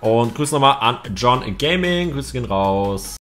Und Grüße nochmal an John Gaming. Grüße gehen raus.